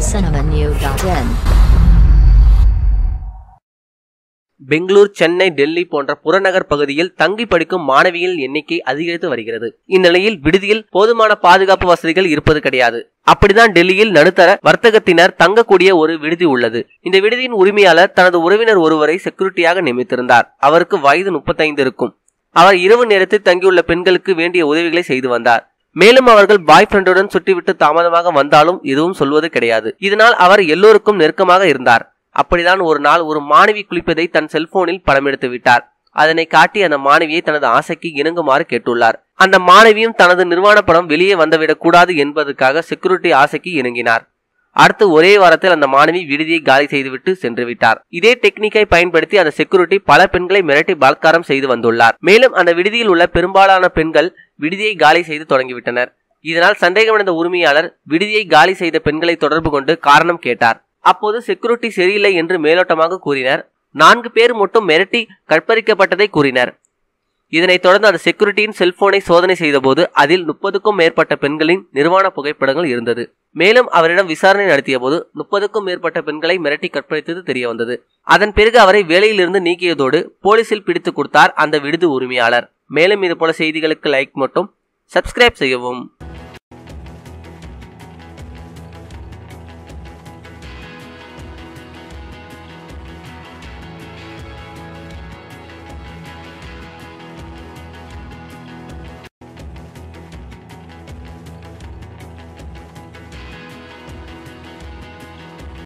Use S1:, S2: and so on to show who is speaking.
S1: tamilcinemanew.in
S2: Bangalore Chennai Delhi போன்ற புறநகர் பகுதியில் தங்கி படிக்கும் மாணவியின் எண்ணிக்கை அதிகரித்து வருகிறது. இந்நிலையில் விடுதியில் போதுமான பாதுகாப்பு வசதிகள் இருப்பது கிடையாது. அப்படிதான் டெல்லியில் நடுத்தர வர்த்தகத்தினர் தங்கக்கூடிய ஒரு விடுதி உள்ளது. இந்த விடுதியின் உரிமையாளர் தனது உறவினர் ஒருவரை செக்யூரிட்டியாக நியமித்திருந்தார். அவருக்கு வயது முப்பத்தைந்து இருக்கும். அவர் இரவு நேரத்தில் தங்கியுள்ள பெண்களுக்கு வேண்டிய உதவிகளை செய்து வந்தார். மேலும் அவர்கள் பாய் ஃப்ரெண்டுடன் சுட்டிவிட்டு தாமதமாக வந்தாலும் எதுவும் சொல்வது கிடையாது. இதனால் அவர் எல்லோருக்கும் நெருக்கமாக இருந்தார். அப்படிதான் ஒரு நாள் ஒரு மாணவி குளிப்பதை தன் செல்போனில் படம் எடுத்து விட்டார். அதனை காட்டி அந்த மாணவியை தனது ஆசைக்கு இணங்குமாறு கேட்டுள்ளார். அந்த மாணவியும் தனது நிர்வாண படம் வெளியே வந்துவிடக் கூடாது என்பதற்காக செக்யூரிட்டி ஆசைக்கு இணங்கினார். அடுத்து ஒரே வாரத்தில் அந்த மாணவி விடுதியை காலி செய்துவிட்டு சென்று விட்டார் இதே டெக்னிக்கை பயன்படுத்தி அந்த செக்யூரிட்டி பல பெண்களை மிரட்டி பலாத்காரம் செய்து வந்துள்ளார். மேலும் அந்த விடுதியில் உள்ள பெரும்பாலான பெண்கள் விடுதியை காலி செய்து தொடங்கிவிட்டனர். இதனால் சந்தேகமடைந்த உரிமையாளர் விடுதியை காலி செய்த பெண்களை தொடர்பு கொண்டு காரணம் கேட்டார். அப்போது செக்யூரிட்டி சரியில்லை என்று மேலோட்டமாக கூறினர். நான்கு பேர் மட்டும் மிரட்டி கற்பழிக்கப்பட்டதை கூறினர். இதனைத் தொடர்ந்து அந்த செக்யூரிட்டியின் செல்போனை சோதனை செய்தபோது அதில் முப்பதுக்கும் மேற்பட்ட பெண்களின் நிர்வாண புகைப்படங்கள் இருந்தது. மேலும் அவரிடம் விசாரணை நடத்திய போது முப்பதுக்கும் மேற்பட்ட பெண்களை மிரட்டி கற்பழித்தது தெரிய வந்தது அதன் பிறகு அவரை வேலையிலிருந்து நீக்கியதோடு போலீசில் பிடித்து கொடுத்தார் அந்த விடுதி உரிமையாளர். மேலும் இது போல செய்திகளுக்கு லைக் மட்டும் சப்ஸ்கிரைப் செய்யவும்.